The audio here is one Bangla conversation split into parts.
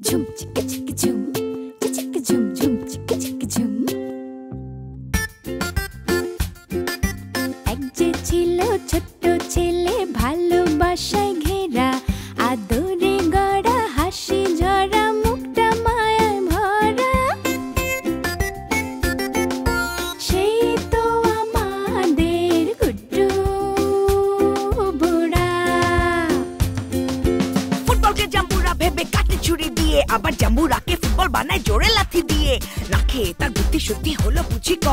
ঝুম চিকা চিকি ঝুম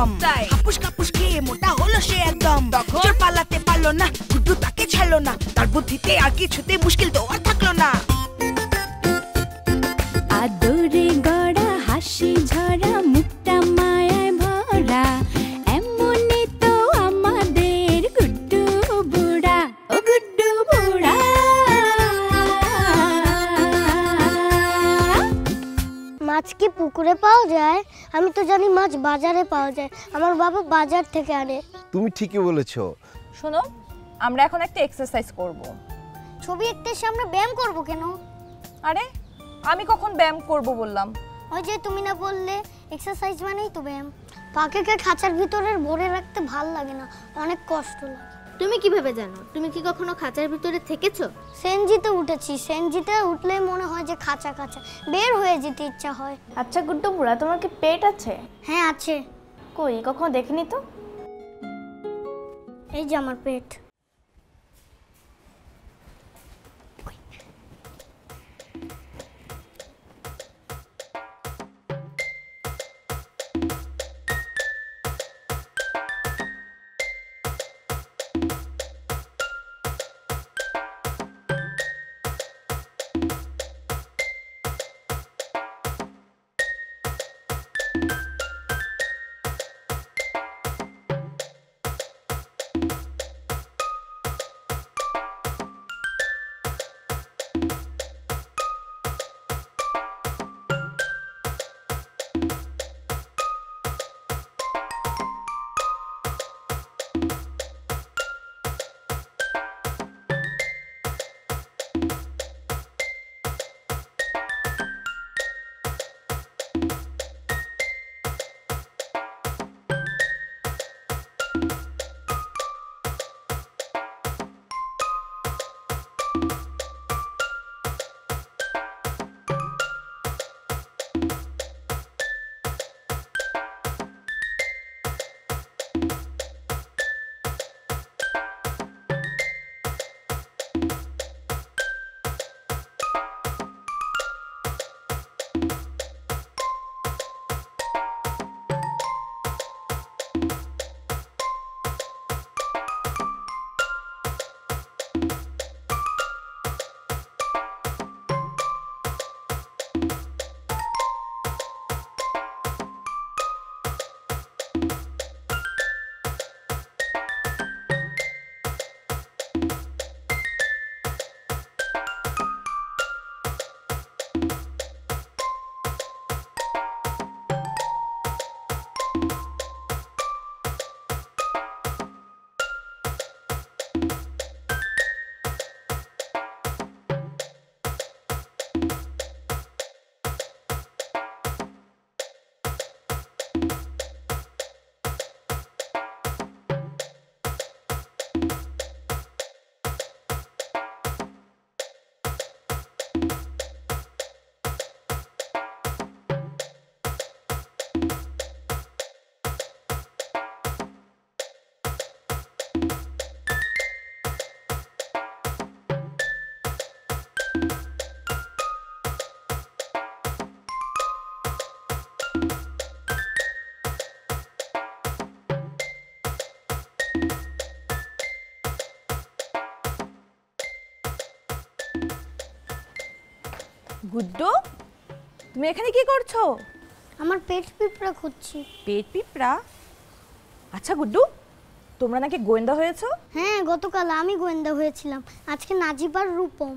কম তাই? হাপুস কাপুস খেয়ে মোটা হলো সে একদম। চোর পালাতে পারল না গুড্ডু তাকে ছাড়লো না। তার বুদ্ধিতে আর কিছুতে মুশকিল তো আর থাকল না। আদরে গড়া হাসি ঝরা মুখটা মায়ায় ভরা। এমনই তো আমাদের গুড্ডু বুড়া ও গুড্ডু বুড়া। মাছ কি পুকুরে পাওয়া যায়? আমি তো জানি মাছ বাজারে পাওয়া যায় আমার বাবা বাজার থেকে আনে। তুমি ঠিকই বলেছ। শোনো আমরা এখন একটা এক্সারসাইজ করব। ছবি একটু এসে আমরা ব্যায়াম করব কেন? আরে আমি কখন ব্যায়াম করব বললাম। ওই যে তুমি না বললে এক্সারসাইজ মানেই তো ব্যায়াম। পাখিকে খাঁচার ভিতরে ভরে রাখতে ভালো লাগে না অনেক কষ্ট লাগে। তুমি কীভাবে জানো? তুমি কি কখনো খাঁচার ভিতরে থেকেছো? সেনজিতে উঠেছি। সেনজিতে উঠলে মনে হয় যে খাঁচা খাঁচা। বের হয়ে যেতে ইচ্ছা হয়। আচ্ছা গুড্ডু বুড়া তোমার কি পেট আছে? হ্যাঁ আছে। কই কখনো দেখিনি তো? এই যে আমার পেট। গুড্ডু তুমি এখানে কি করছ? আমার পেট পিঁপড়া খুঁজছি। পেট পিঁপড়া? আচ্ছা গুড্ডু তোমরা নাকি গোয়েন্দা হয়েছো? হ্যাঁ গতকাল আমি গোয়েন্দা হয়েছিলাম। আজকে নাজিবার রূপম।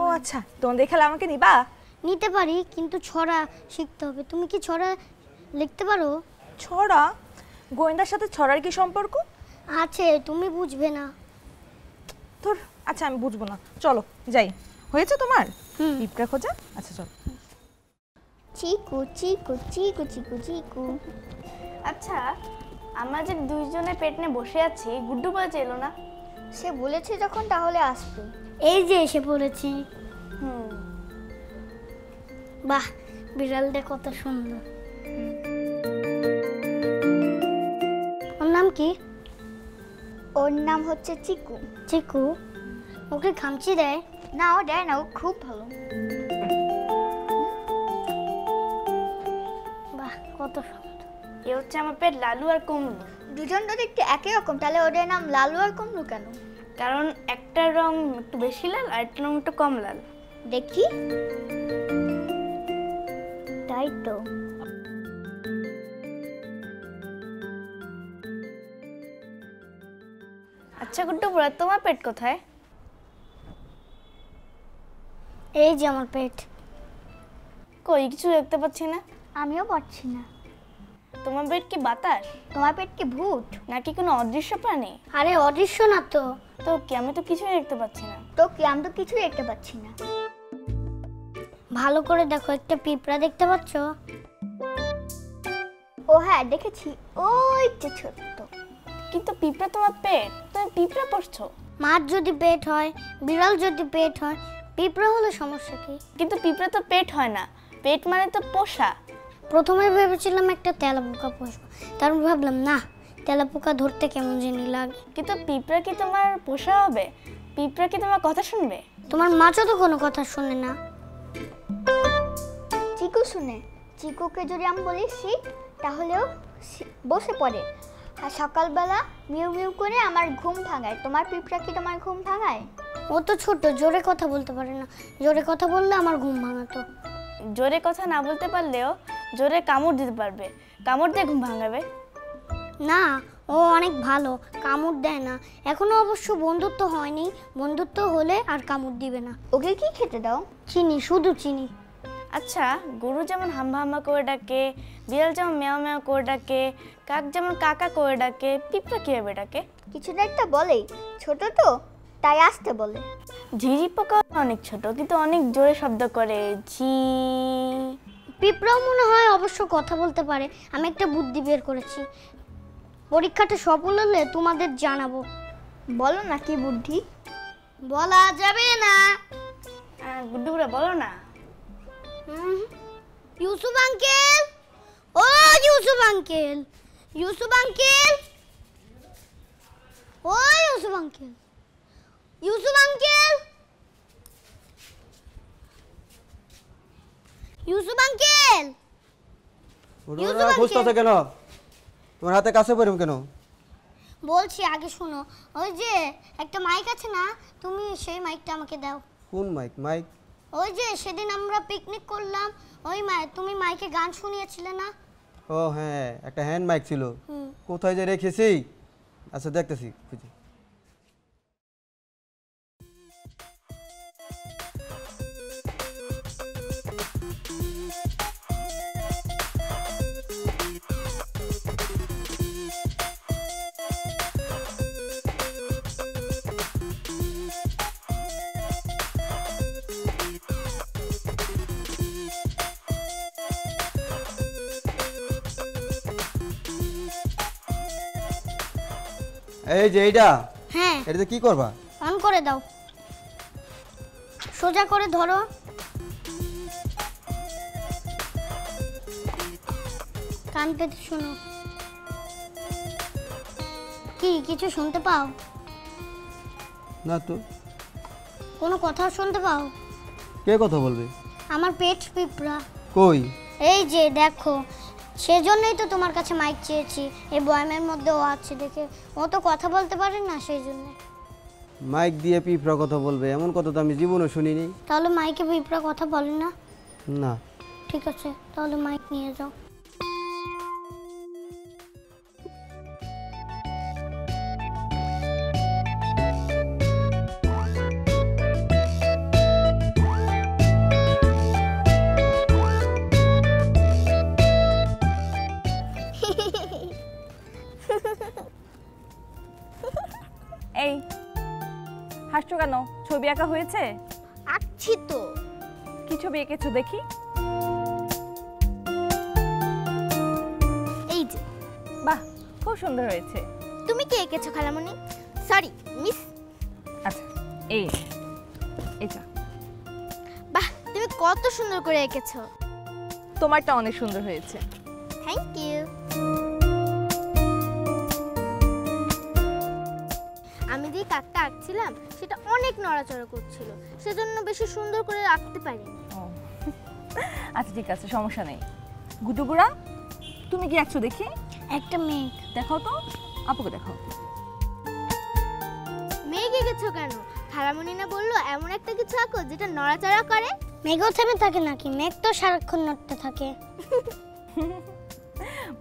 ও আচ্ছা তোমাদের খেলা আমাকে নিবা? নিতে পারি কিন্তু ছড়া শিখতে হবে। তুমি কি ছড়া লিখতে পারো? ছড়া? গোয়েন্দার সাথে ছড়ার কি সম্পর্ক? আছে তুমি বুঝবে না। তোর আচ্ছা আমি বুঝব না। চলো যাই। হয়েছে তোমার। পিঁপড়া খোঁজা? আচ্ছা চল। চিকু চিকু চিকু চিকু চিকু। আচ্ছা আমরা যে দুইজনে পেট নিয়ে বসে আছি গুড্ডু বলে এলো না? সে বলেছে যখন তাহলে আসবে। এই যে এসে পড়েছি। হুম। বাহ বিড়ালটা কত সুন্দর। ওর নাম কি? ওর নাম হচ্ছে চিকু। চিকু। ওকে খামচি দেয়। না ও দেয় না ও খুব ভালো বাহ কত সুন্দর এ হচ্ছে আমার পেট লালু আর কমলু দুজন তো দেখতে একই রকম তাহলে ওদের নাম লালু আর কমলু কেন কারণ একটার রং একটু বেশি লাল আর একটা রং একটু কম লাল দেখি তাই তো আচ্ছা গুড্ডু বুড়া তোমার পেট কোথায় এই যে আমার পেট। কই কিছু দেখতে পাচ্ছি না? আমিও পাচ্ছি না। তোমার পেট কি বাতাস? তোমার পেট কি ভূত? নাকি কোনো অদৃশ্য প্রাণী? আরে অদৃশ্য না তো। তো কি আমি তো কিছুই দেখতে পাচ্ছি না। তো কি আমি তো কিছুই দেখতে পাচ্ছি না। ভালো করে দেখো একটা পিঁপড়া দেখতে পাচ্ছ? ও হ্যাঁ দেখেছি। ওই যে ছোট্ট। কিন্তু পিঁপড়া তোমার পেট। তুমি পিঁপড়া পড়ছো। মাছ যদি পেট হয় বিড়াল যদি পেট হয় পিঁপড়া হলে সমস্যা কি? কিন্তু পিঁপড়া তো পেট হয় না। পেট মানে তো পোষা। প্রথমে ভেবেছিলাম একটা তেলাপোকা পোষবো। তারপর ভাবলাম, না, তেলাপোকা ধরতে কেমন জানি লাগে। কিন্তু পিঁপড়া কি তোমার পোষা হবে? পিঁপড়া কি তোমার কথা শুনবে? তোমার মাছও তো কোনো কথা শুনে না। চিকু শুনে। চিকুকে যদি আমি বলি শীত তাহলেও বসে পড়ে। আর সকালবেলা মিউ মিউ করে আমার ঘুম ভাঙায়। তোমার পিঁপড়া কি তোমার ঘুম ভাঙায়? ও তো ছোট জোরে কথা বলতে পারে না। জোরে কথা বললে আমার ঘুম ভাঙাতো। জোরে কথা না বলতে পারলেও জোরে কামড় দিতে পারবে। কামড় দিয়ে ঘুম ভাঙাবে। না ও অনেক ভালো কামড় দেয় না। এখনও অবশ্য বন্ধুত্ব হয়নি। বন্ধুত্ব হলে আর কামড় দিবে না। ওকে কি খেতে দাও? চিনি শুধু চিনি। আচ্ছা গরু যেমন হাম্বা হাম্বা করে ডাকে বিড়াল যেমন মেও মেও করে ডাকে কাক যেমন কাকা করে ডাকে পিঁপড়া কীভাবে ডাকে? কিছুটা একটা বলেই। ছোট তো। তাই আসতে বলে। ঝিঝি পোকা অনেক ছোট কিন্তু অনেক জোরে শব্দ করে ঝি। পিঁপড়াও মনে হয় অবশ্য কথা বলতে পারে। আমি একটা বুদ্ধি বের করেছি। পরীক্ষাটা সফল হলে তোমাদের জানাব। বলো না কি বুদ্ধি? বলা যাবে না। গুড্ডুগুড়া বলো না। ইউসুফ আঙ্কেল? ও ইউসুফ আঙ্কেল। ইউসুফ আঙ্কেল? ও Yusuf uncle. Yusuf uncle? Yusuf uncle? খুঁজতেছে কেন? তোমার হাতে কাছে পড়ব কেন? বলছি আগে শোনো। ওই যে একটা মাইক আছে না? তুমি সেই মাইকটা আমাকে দাও। কোন মাইক মাইক ওই যে সেদিন আমরা পিকনিক করলাম। ওই মাইক তুমি মাইকে গান শুনিয়েছিলে না? ও হ্যাঁ একটা হ্যান্ড মাইক ছিল। কোথায় যে রেখেছি? আচ্ছা দেখতেছি খুঁজে। এই যে এইটা হ্যাঁ। এটাতে কি করবা? অন করে দাও। সোজা করে ধরো। কান পেতে শোনো। কি কিছু শুনতে পাও? না তো। কোনো কথা শুনতে পাও? কে কথা বলবে? আমার পেট পিঁপড়া। কই? এই যে দেখো সেজন্যই তো তোমার কাছে মাইক চেয়েছি। এই বয়ামের মধ্যে ও আছে দেখে। ও তো কথা বলতে পারে না সেই জন্য মাইক দিয়ে পিঁপড়া কথা বলবে এমন কথা তো আমি জীবনে শুনিনি। তাহলে মাইকে পিঁপড়া কথা বলে না? না। ঠিক আছে তাহলে মাইক নিয়ে যাও। ছবি আঁকা হয়েছে? আঁকছি তো। কি ছবি এঁকেছো দেখি? এই যে। বাহ খুব সুন্দর হয়েছে। তুমি কি এঁকেছো খালামণি? সরি মিস আচ্ছা এই এটা বাহ তুমি কত সুন্দর করে এঁকেছো। তোমারটা অনেক সুন্দর হয়েছে। থ্যাংক ইউ আঁকছিলাম সেটা অনেক নড়াচড়া করছিল। সেজন্য বেশি সুন্দর করে রাখতে পারিনি। ও। আচ্ছা ঠিক আছে সমস্যা নেই। গুডুগুড়া তুমি কি আঁকছো দেখি। একটা মেঘ। দেখাও তো। আপুকে দেখাও। মেঘ এঁকেছো কেন? খালামণি না বলল এমন একটা কিছু আঁকো যেটা নড়াচড়া করে। মেঘও থেমে থাকে নাকি? মেঘ তো সারাক্ষণ নড়তে থাকে।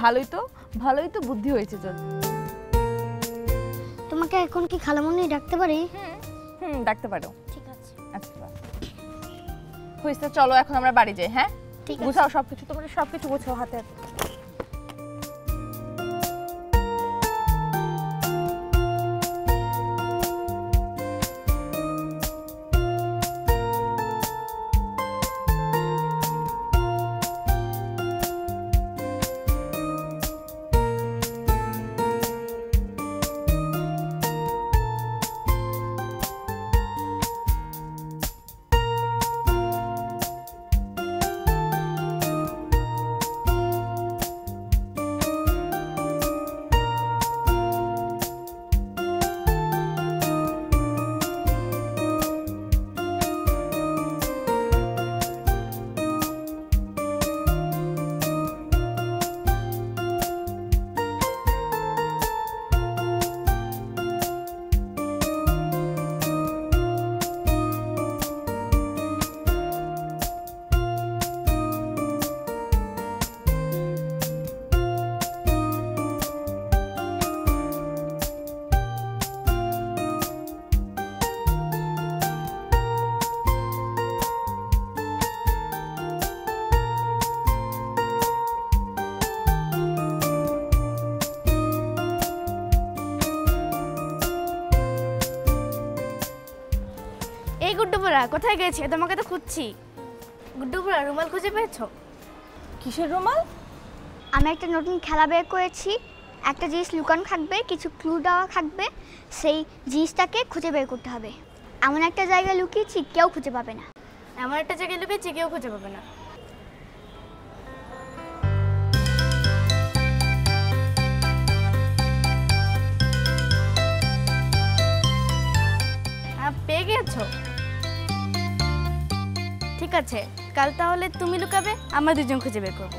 ভালোই তো ভালোই তো বুদ্ধি হয়েছে তোর তোমাকে এখন কি খালামুনি ডাকতে পারি? হুম ডাকতে পারো। ঠিক আছে। আচ্ছা। হয়েছে চলো এখন আমরা বাড়ি যাই হ্যাঁ? ঠিক আছে। গুছাও সবকিছু তোমরা সবকিছু গুছাও হাতে হাতে। কোথায় গেছে? তোমাকে তো খুঁজছি। গুড্ডুপুরা রুমাল খুঁজে পেয়েছ? কিসের রুমাল? আমি একটা নতুন খেলা বের করেছি। একটা জিনিস লুকানো থাকবে কিছু ক্লু দেওয়া থাকবে। সেই জিনিসটাকে খুঁজে বের করতে হবে। এমন একটা জায়গায় লুকিয়েছি কেউ খুঁজে পাবে না। এমন একটা জায়গায় লুকিয়েছি কেউ খুঁজে পাবে না। পেয়ে গেছো? আছে। কাল তাহলে তুমি লুকাবে আমরা দুজন খুঁজে বের করব।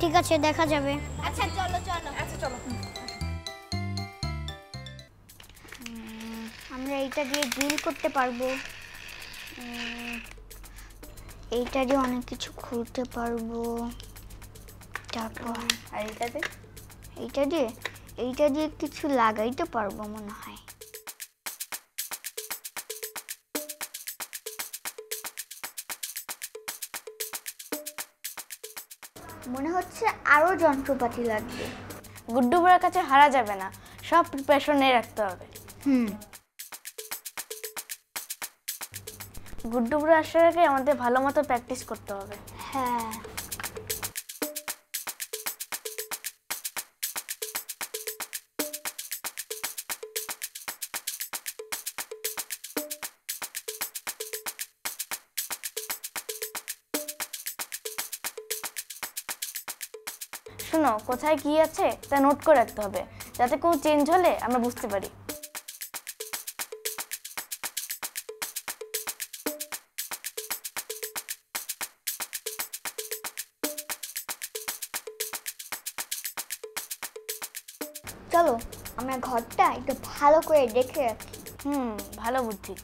ঠিক আছে দেখা যাবে। আচ্ছা চলো চলো। আচ্ছা চলো। আমরা এইটা দিয়ে ডিল করতে পারব। এইটা দিয়ে অনেক কিছু খুলতে পারব। তারপর আর এটাতে এইটা দিয়ে এইটা দিয়ে কিছু লাগাইতে পারব মনে হয়। মনে হচ্ছে আরও যন্ত্রপাতি লাগবে। গুড্ডুবুড়ার কাছে হারা যাবে না সব প্রিপারেশন রাখতে হবে। হুম। গুড্ডুপুরা আসার আগে আমাদের ভালো মতো প্র্যাকটিস করতে হবে। হ্যাঁ। শোনো কোথায় কি আছে তা নোট করে রাখতে হবে। যাতে কোনো চেঞ্জ হলে আমরা বুঝতে পারি। চলো আমরা ঘরটা একটু ভালো করে দেখে রাখি। হুম ভালো বুদ্ধি।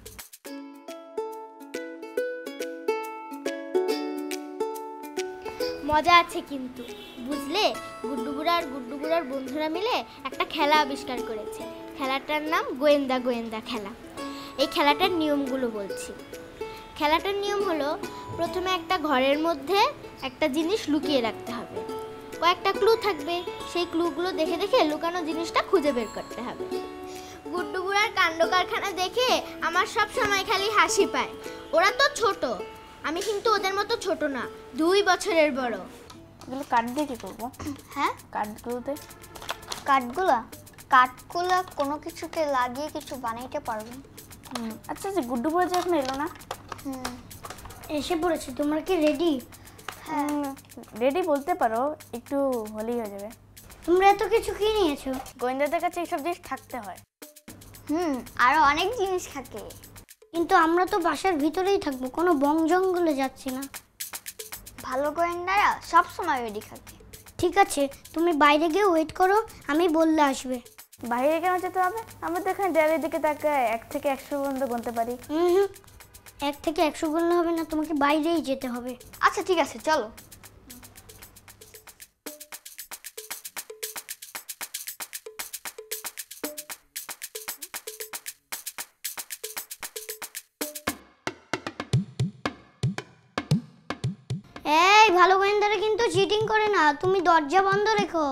মজা আছে কিন্তু, বুঝলে? গুড্ডুগুড়া আর গুড্ডুগুড়ার বন্ধুরা মিলে একটা খেলা আবিষ্কার করেছে। খেলাটার নাম গোয়েন্দা গোয়েন্দা খেলা। এই খেলাটার নিয়মগুলো বলছি। খেলাটার নিয়ম হলো, প্রথমে একটা ঘরের মধ্যে একটা জিনিস লুকিয়ে রাখতে হবে। কয়েকটা ক্লু থাকবে। সেই ক্লুগুলো দেখে দেখে লুকানো জিনিসটা খুঁজে বের করতে হবে। গুড্ডুগুড়ার কাণ্ড কারখানা দেখে আমার সব সময় খালি হাসি পায়। ওরা তো ছোট আমি কিন্তু ওদের মতো ছোট না দুই বছরের বড়। এগুলো কাঠ দিয়ে কি করব? হ্যাঁ? কাঠগুলোতে? কাঠগুলা? কাঠগুলা কোনো কিছুতে লাগিয়ে কিছু বানাইতে পারবে হুম, আচ্ছা আচ্ছা গুড্ডু বলে যে এখন এলো না? হুম। এসে পড়েছে তোমরা কি রেডি হ্যাঁ। রেডি বলতে পারো একটু হলেই হয়ে যাবে। তোমরা এত কিছু কি নিয়েছো? গোয়েন্দাদের কাছে এইসব জিনিস থাকতে হয়। হুম আরও অনেক জিনিস থাকে। কিন্তু আমরা তো বাসার ভিতরেই থাকব কোনো বং জঙ্গলে যাচ্ছি না। ভালো গোয়েন্দারা সব সময় রেডি থাকে। ঠিক আছে তুমি বাইরে গিয়ে ওয়েট করো আমি বললে আসবে। বাইরে কেন যেতে হবে? আমরা তো এখানে দেয়ালের দিকে তাকায় এক থেকে একশো পর্যন্ত গুনতে পারি। হুম হুম এক থেকে একশো গুণলে হবে না তোমাকে বাইরেই যেতে হবে। আচ্ছা ঠিক আছে চলো। ভালো গোয়েন্দারা কিন্তু চিটিং করে না। তুমি দরজা বন্ধ রেখো।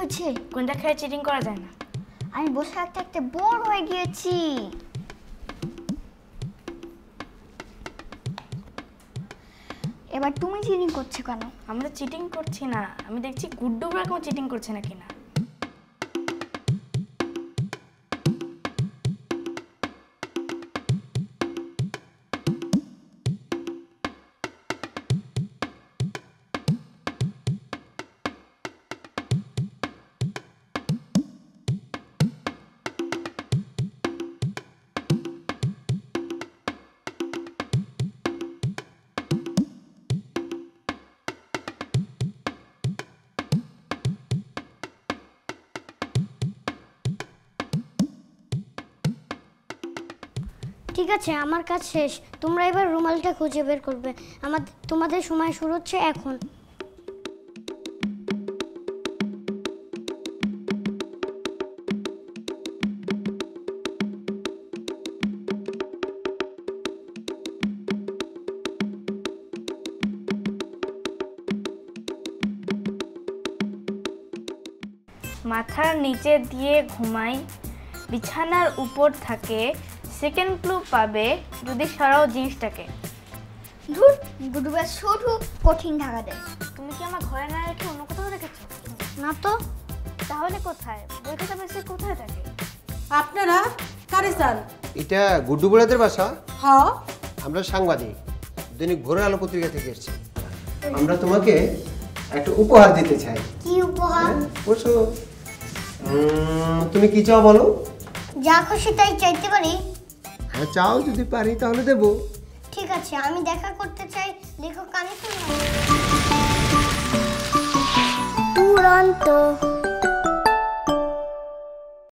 হয়েছে? গোয়েন্দা খেয়ে চিটিং করা যায় না। আমি বসে থাকতে থাকতে বোর হয়ে গিয়েছি। এবার তুমি চিটিং করছ কেন? আমরা চিটিং করছি না। আমি দেখছি গুড্ডুরা কেউ চিটিং করছে না না? ঠিক আছে, আমার কাজ শেষ। তোমরা এবার রুমালটা খুঁজে বের করবে। আমার তোমাদের সময় শুরু হচ্ছে এখন। মাথার নিচে দিয়ে ঘুমাই। বিছানার উপর থাকে সেকেন্ড ক্লু পাবে যদি সরাও জিনিসটাকে। ধুর গুডুবার শুধু কঠিন ঢাকা দেয়। তুমি কি আমার ঘরে না রেখে অন্য কোথাও রেখেছো? না তো। তাহলে কোথায়? বই খাতা বেশি কোথায় থাকে? আপনারা কারে চান? এটা গুড্ডু বুড়াদের বাসা। হ আমরা সাংবাদিক। দৈনিক ভোরের আলো পত্রিকা থেকে এসেছি। আমরা তোমাকে একটা উপহার দিতে চাই। কি উপহার? বসো। তুমি কি চাও বলো? যা খুশি তাই চাইতে পারি। হ্যাঁ চাও যদি পারি তাহলে দেব। ঠিক আছে আমি দেখা করতে চাই লেখক কানে শুনলাম। তুরন্ত